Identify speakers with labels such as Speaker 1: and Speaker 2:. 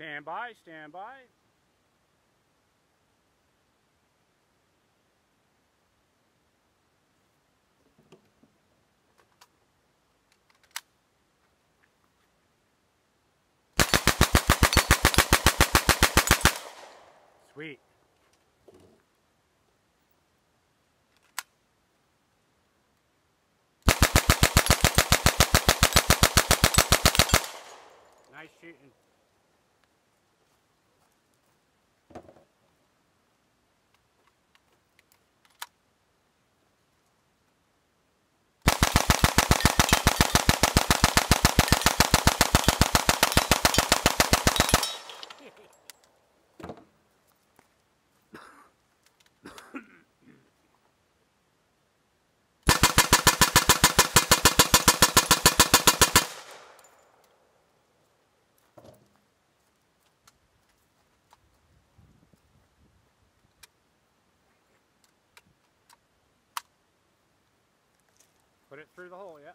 Speaker 1: Stand by, stand by. Sweet. Nice shooting. Put it through the hole, yeah.